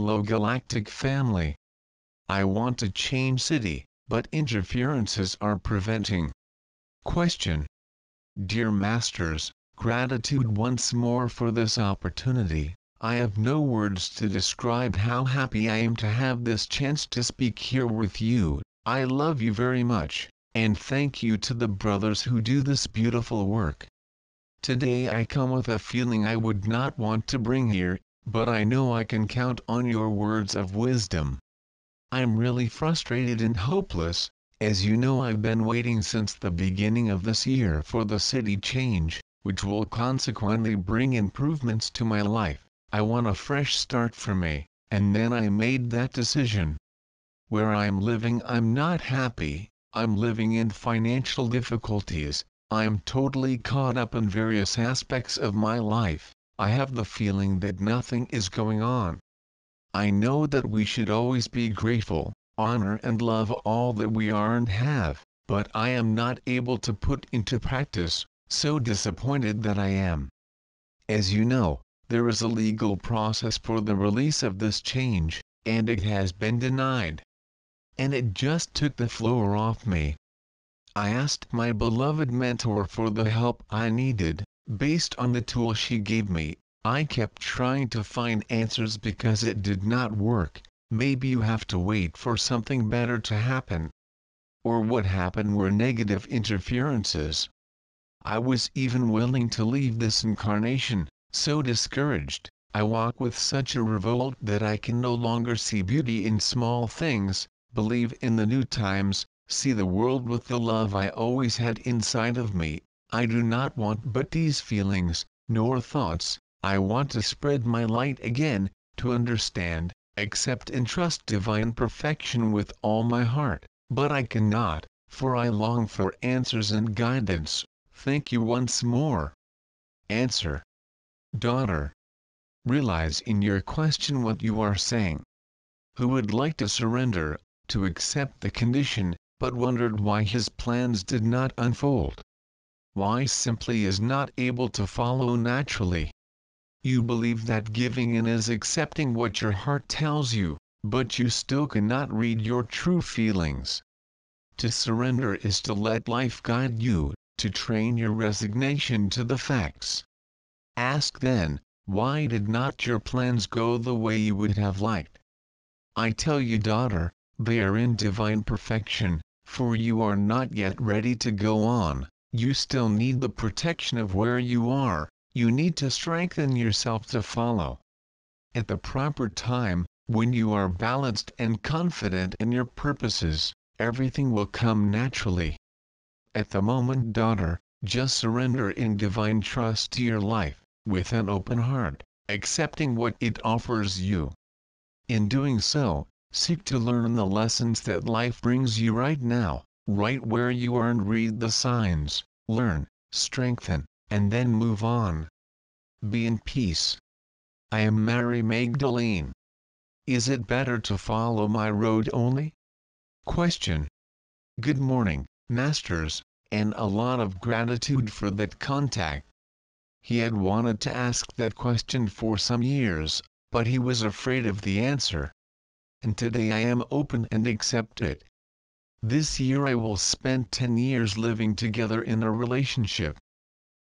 hello galactic family. I want to change city, but interferences are preventing. Question. Dear Masters, gratitude once more for this opportunity. I have no words to describe how happy I am to have this chance to speak here with you. I love you very much, and thank you to the brothers who do this beautiful work. Today I come with a feeling I would not want to bring here, but I know I can count on your words of wisdom. I'm really frustrated and hopeless, as you know I've been waiting since the beginning of this year for the city change, which will consequently bring improvements to my life. I want a fresh start for me, and then I made that decision. Where I'm living I'm not happy, I'm living in financial difficulties, I'm totally caught up in various aspects of my life, I have the feeling that nothing is going on. I know that we should always be grateful, honor and love all that we are and have, but I am not able to put into practice, so disappointed that I am. As you know, there is a legal process for the release of this change, and it has been denied. And it just took the floor off me. I asked my beloved mentor for the help I needed, based on the tool she gave me. I kept trying to find answers because it did not work, maybe you have to wait for something better to happen. Or what happened were negative interferences. I was even willing to leave this incarnation, so discouraged, I walk with such a revolt that I can no longer see beauty in small things, believe in the new times, see the world with the love I always had inside of me. I do not want but these feelings, nor thoughts, I want to spread my light again, to understand, accept and trust divine perfection with all my heart, but I cannot, for I long for answers and guidance. Thank you once more. Answer. Daughter. Realize in your question what you are saying. Who would like to surrender, to accept the condition, but wondered why his plans did not unfold? Why simply is not able to follow naturally? You believe that giving in is accepting what your heart tells you, but you still cannot read your true feelings. To surrender is to let life guide you, to train your resignation to the facts. Ask then, why did not your plans go the way you would have liked? I tell you daughter, they are in divine perfection, for you are not yet ready to go on, you still need the protection of where you are, you need to strengthen yourself to follow. At the proper time, when you are balanced and confident in your purposes, everything will come naturally. At the moment daughter, just surrender in divine trust to your life, with an open heart, accepting what it offers you. In doing so, seek to learn the lessons that life brings you right now, right where you are and read the signs, learn, strengthen, and then move on. Be in peace. I am Mary Magdalene. Is it better to follow my road only? Question. Good morning, Masters, and a lot of gratitude for that contact. He had wanted to ask that question for some years, but he was afraid of the answer. And today I am open and accept it. This year I will spend 10 years living together in a relationship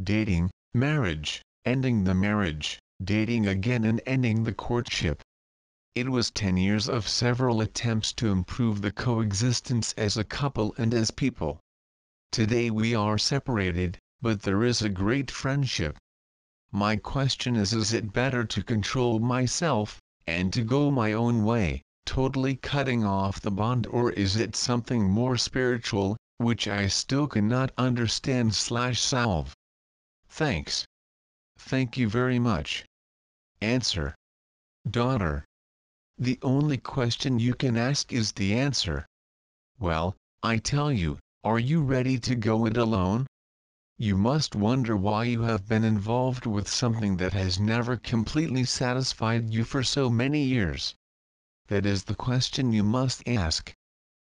dating, marriage, ending the marriage, dating again and ending the courtship. It was 10 years of several attempts to improve the coexistence as a couple and as people. Today we are separated, but there is a great friendship. My question is is it better to control myself, and to go my own way, totally cutting off the bond or is it something more spiritual, which I still cannot understand slash solve? Thanks. Thank you very much. Answer. Daughter. The only question you can ask is the answer. Well, I tell you, are you ready to go it alone? You must wonder why you have been involved with something that has never completely satisfied you for so many years. That is the question you must ask.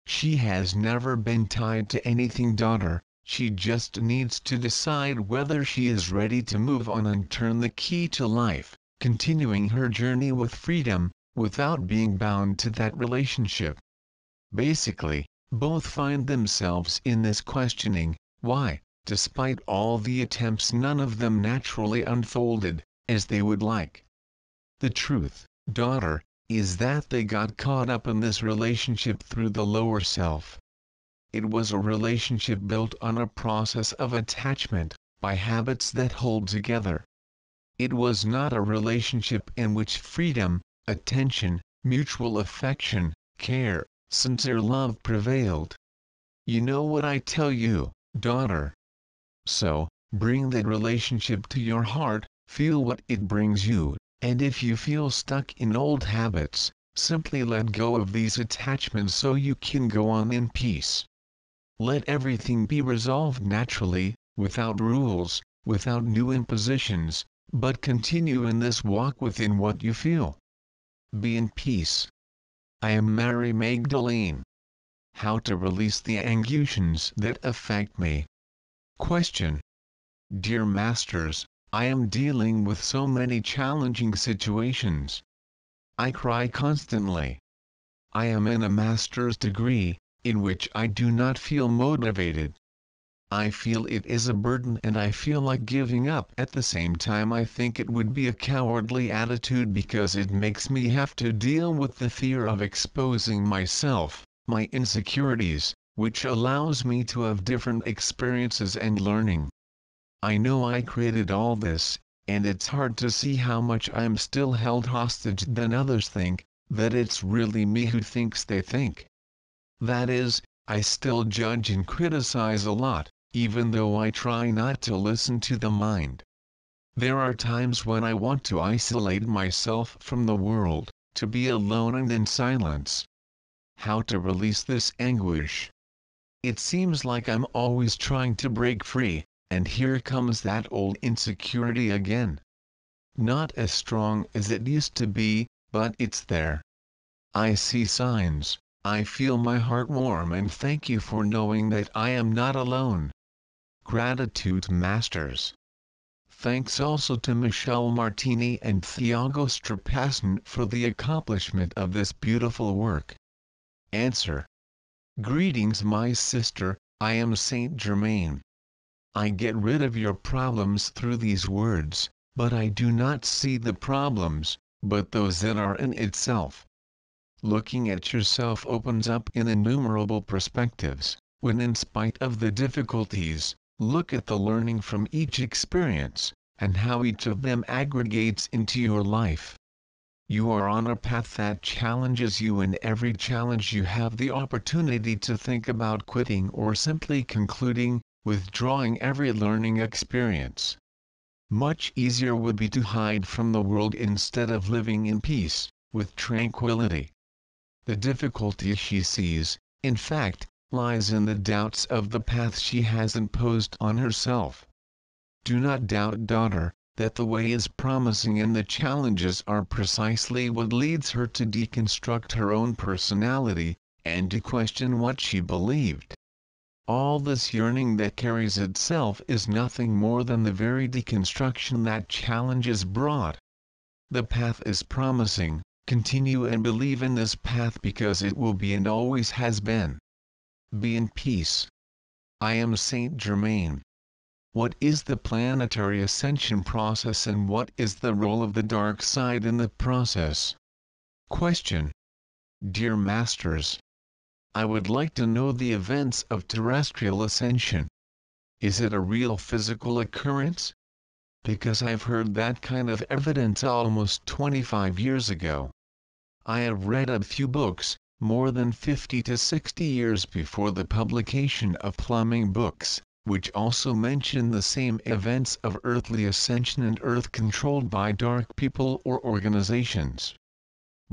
She has never been tied to anything daughter, she just needs to decide whether she is ready to move on and turn the key to life, continuing her journey with freedom, without being bound to that relationship. Basically, both find themselves in this questioning, why, despite all the attempts none of them naturally unfolded, as they would like. The truth, daughter, is that they got caught up in this relationship through the lower self. It was a relationship built on a process of attachment, by habits that hold together. It was not a relationship in which freedom, attention, mutual affection, care, sincere love prevailed. You know what I tell you, daughter. So, bring that relationship to your heart, feel what it brings you, and if you feel stuck in old habits, simply let go of these attachments so you can go on in peace. Let everything be resolved naturally, without rules, without new impositions, but continue in this walk within what you feel. Be in peace. I am Mary Magdalene. How to release the anguitions that affect me. Question. Dear Masters, I am dealing with so many challenging situations. I cry constantly. I am in a master's degree, in which I do not feel motivated. I feel it is a burden and I feel like giving up. At the same time I think it would be a cowardly attitude because it makes me have to deal with the fear of exposing myself, my insecurities, which allows me to have different experiences and learning. I know I created all this, and it's hard to see how much I'm still held hostage than others think, that it's really me who thinks they think. That is, I still judge and criticize a lot, even though I try not to listen to the mind. There are times when I want to isolate myself from the world, to be alone and in silence. How to release this anguish? It seems like I'm always trying to break free, and here comes that old insecurity again. Not as strong as it used to be, but it's there. I see signs, I feel my heart warm and thank you for knowing that I am not alone. Gratitude Masters. Thanks also to Michelle Martini and Thiago Strapasson for the accomplishment of this beautiful work. Answer. Greetings my sister, I am Saint Germain. I get rid of your problems through these words, but I do not see the problems, but those that are in itself. Looking at yourself opens up in innumerable perspectives, when in spite of the difficulties, look at the learning from each experience, and how each of them aggregates into your life. You are on a path that challenges you and every challenge you have the opportunity to think about quitting or simply concluding, withdrawing every learning experience. Much easier would be to hide from the world instead of living in peace, with tranquility. The difficulty she sees, in fact, lies in the doubts of the path she has imposed on herself. Do not doubt daughter, that the way is promising and the challenges are precisely what leads her to deconstruct her own personality, and to question what she believed. All this yearning that carries itself is nothing more than the very deconstruction that challenges brought. The path is promising, Continue and believe in this path because it will be and always has been. Be in peace. I am Saint Germain. What is the planetary ascension process and what is the role of the dark side in the process? Question. Dear Masters, I would like to know the events of terrestrial ascension. Is it a real physical occurrence? because I've heard that kind of evidence almost 25 years ago. I have read a few books, more than 50 to 60 years before the publication of plumbing books, which also mention the same events of earthly ascension and earth controlled by dark people or organizations.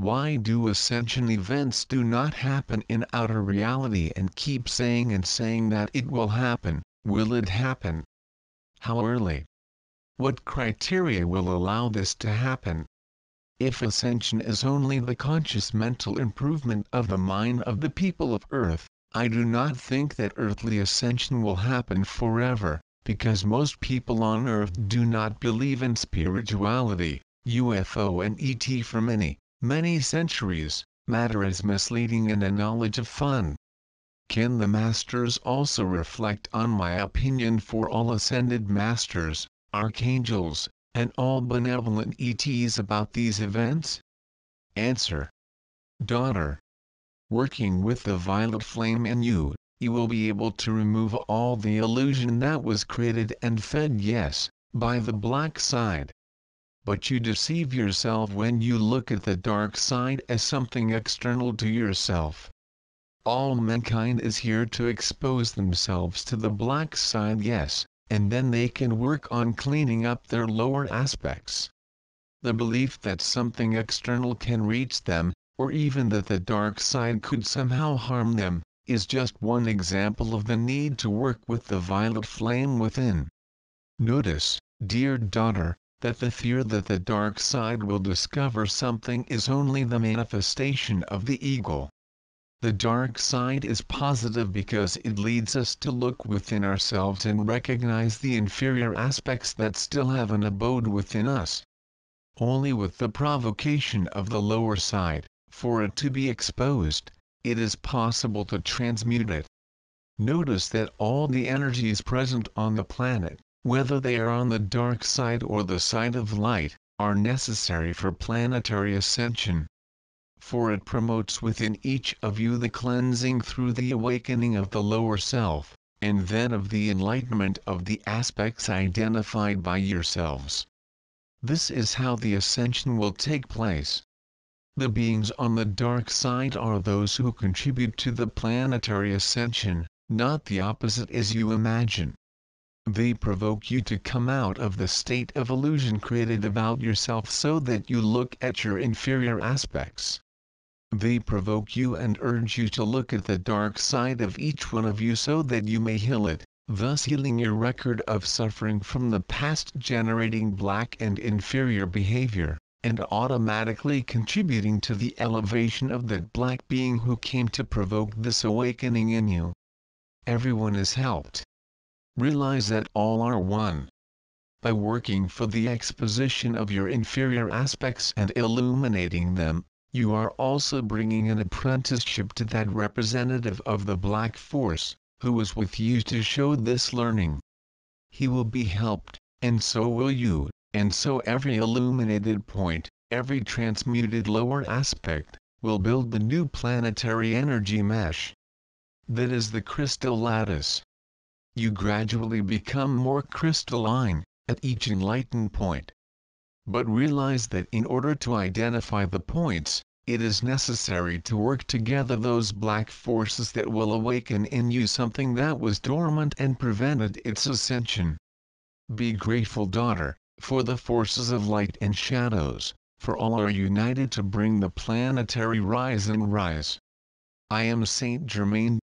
Why do ascension events do not happen in outer reality and keep saying and saying that it will happen, will it happen? How early? What criteria will allow this to happen? If ascension is only the conscious mental improvement of the mind of the people of Earth, I do not think that earthly ascension will happen forever, because most people on Earth do not believe in spirituality, UFO and ET for many. Many centuries, matter is misleading and a knowledge of fun. Can the masters also reflect on my opinion for all ascended masters, archangels, and all benevolent ETs about these events? Answer. Daughter. Working with the violet flame in you, you will be able to remove all the illusion that was created and fed yes, by the black side. But you deceive yourself when you look at the dark side as something external to yourself. All mankind is here to expose themselves to the black side yes, and then they can work on cleaning up their lower aspects. The belief that something external can reach them, or even that the dark side could somehow harm them, is just one example of the need to work with the violet flame within. Notice, dear daughter, that the fear that the dark side will discover something is only the manifestation of the ego. The dark side is positive because it leads us to look within ourselves and recognize the inferior aspects that still have an abode within us. Only with the provocation of the lower side, for it to be exposed, it is possible to transmute it. Notice that all the energies present on the planet, whether they are on the dark side or the side of light, are necessary for planetary ascension for it promotes within each of you the cleansing through the awakening of the lower self, and then of the enlightenment of the aspects identified by yourselves. This is how the ascension will take place. The beings on the dark side are those who contribute to the planetary ascension, not the opposite as you imagine. They provoke you to come out of the state of illusion created about yourself so that you look at your inferior aspects. They provoke you and urge you to look at the dark side of each one of you so that you may heal it, thus healing your record of suffering from the past generating black and inferior behavior, and automatically contributing to the elevation of that black being who came to provoke this awakening in you. Everyone is helped. Realize that all are one. By working for the exposition of your inferior aspects and illuminating them, you are also bringing an apprenticeship to that representative of the black force, who is with you to show this learning. He will be helped, and so will you, and so every illuminated point, every transmuted lower aspect, will build the new planetary energy mesh. That is the crystal lattice. You gradually become more crystalline, at each enlightened point. But realize that in order to identify the points, it is necessary to work together those black forces that will awaken in you something that was dormant and prevented its ascension. Be grateful daughter, for the forces of light and shadows, for all are united to bring the planetary rise and rise. I am Saint Germain